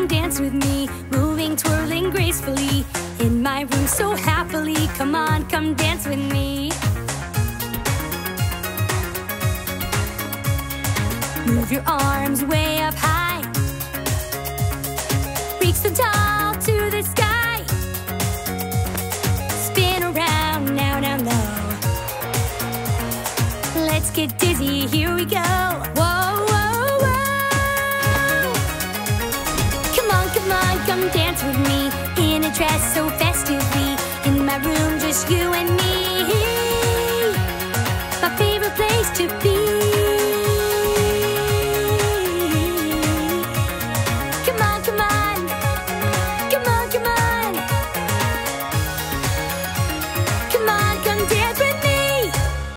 come dance with me. Moving, twirling gracefully. In my room so happily. Come on, come dance with me. Move your arms way up high. Reach the tall to the sky. Spin around now, now, low. Let's get dizzy, here we go. Come dance with me. In a dress so festively. In my room, just you and me.